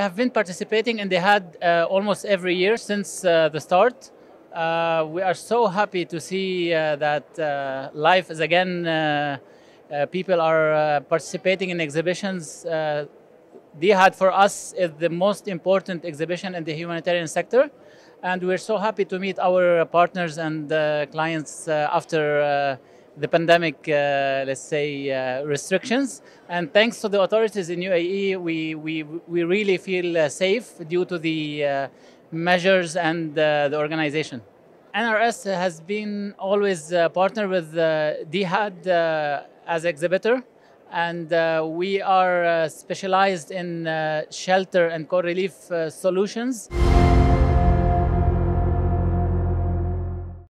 Have been participating and DIHAD uh, almost every year since uh, the start. Uh, we are so happy to see uh, that uh, life is again, uh, people are participating in exhibitions. Uh, DIHAD for us is the most important exhibition in the humanitarian sector. And we're so happy to meet our partners and clients after the pandemic, uh, let's say, uh, restrictions. And thanks to the authorities in UAE, we, we, we really feel uh, safe due to the uh, measures and uh, the organization. NRS has been always a partner with uh, DIHAD uh, as exhibitor. And uh, we are uh, specialized in uh, shelter and core relief uh, solutions.